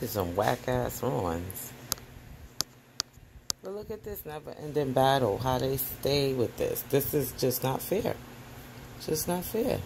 There's some whack ass ones. But look at this never ending battle. How they stay with this. This is just not fair. Just not fair.